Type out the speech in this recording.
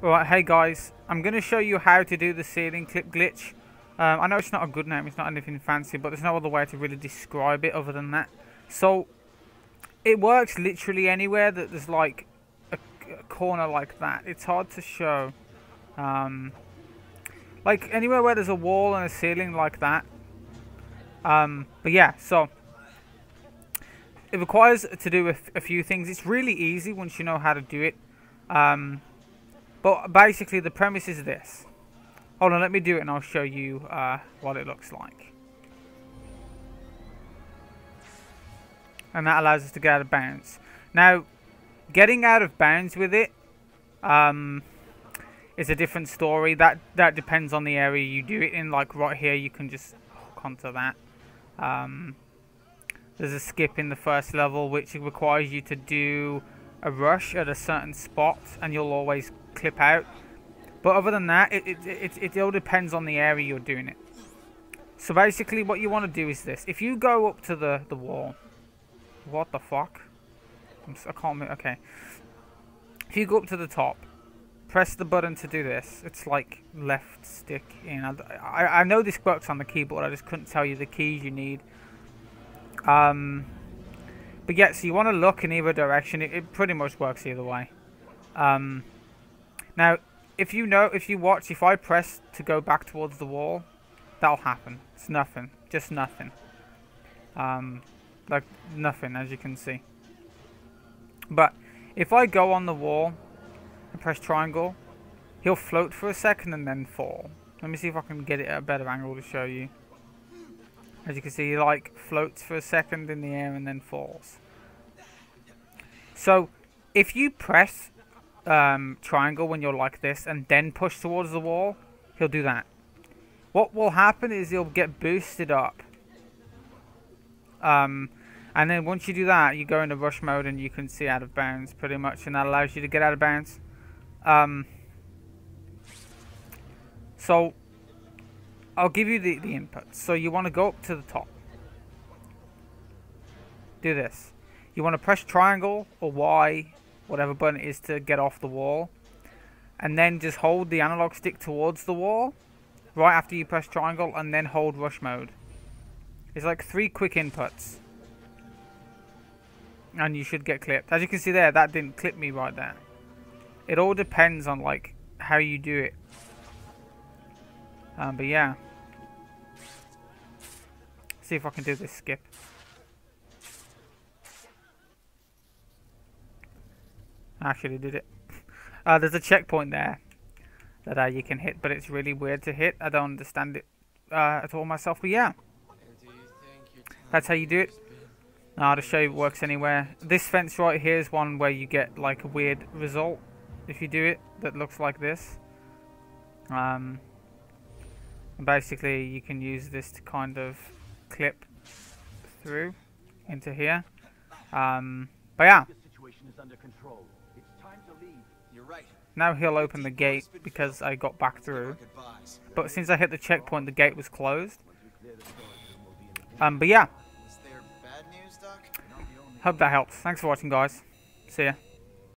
Right, hey guys, I'm going to show you how to do the ceiling clip glitch. Um, I know it's not a good name, it's not anything fancy, but there's no other way to really describe it other than that. So, it works literally anywhere that there's like a, a corner like that. It's hard to show. Um, like anywhere where there's a wall and a ceiling like that. Um, but yeah, so it requires to do a, a few things. It's really easy once you know how to do it. Um, but basically the premise is this. Hold on, let me do it and I'll show you uh, what it looks like. And that allows us to get out of bounds. Now, getting out of bounds with it um, is a different story. That that depends on the area you do it in. Like right here, you can just hook onto that. Um, there's a skip in the first level which requires you to do a rush at a certain spot and you'll always clip out. But other than that, it, it, it, it all depends on the area you're doing it. So basically what you want to do is this. If you go up to the, the wall. What the fuck? I'm, I can't move Okay. If you go up to the top. Press the button to do this. It's like left stick in. I, I, I know this works on the keyboard. I just couldn't tell you the keys you need. Um, but yeah, so you want to look in either direction. It, it pretty much works either way. Um, now, if you know, if you watch, if I press to go back towards the wall, that'll happen. It's nothing. Just nothing. Um, like, nothing, as you can see. But, if I go on the wall and press triangle, he'll float for a second and then fall. Let me see if I can get it at a better angle to show you. As you can see, he like floats for a second in the air and then falls. So, if you press um, triangle when you're like this and then push towards the wall, he'll do that. What will happen is he'll get boosted up. Um, and then once you do that, you go into rush mode and you can see out of bounds pretty much, and that allows you to get out of bounds. Um, so, I'll give you the, the inputs. So you want to go up to the top. Do this. You want to press triangle or Y whatever button it is to get off the wall. And then just hold the analog stick towards the wall right after you press triangle and then hold rush mode. It's like three quick inputs. And you should get clipped. As you can see there, that didn't clip me right there. It all depends on like how you do it. Um, but yeah. See if I can do this skip. Actually did it. Uh, there's a checkpoint there that uh, you can hit, but it's really weird to hit. I don't understand it uh, at all myself, but yeah. That's how you do it. Now, to show you it works anywhere. This fence right here is one where you get like a weird result if you do it that looks like this. Um, basically, you can use this to kind of clip through into here. Um, but yeah. Now he'll open the gate because I got back through. But since I hit the checkpoint, the gate was closed. Um, but yeah. Hope that helps. Thanks for watching, guys. See ya.